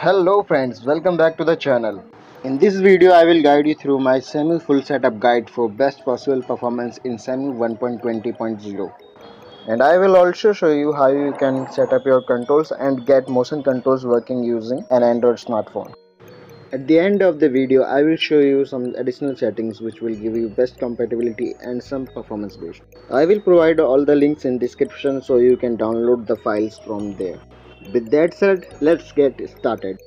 Hello friends, welcome back to the channel. In this video I will guide you through my Cemu full setup guide for best possible performance in Cemu 1.20.0 and I will also show you how you can set up your controls and get motion controls working using an Android smartphone. At the end of the video I will show you some additional settings which will give you best compatibility and some performance boost. I will provide all the links in description so you can download the files from there. With that said, let's get started.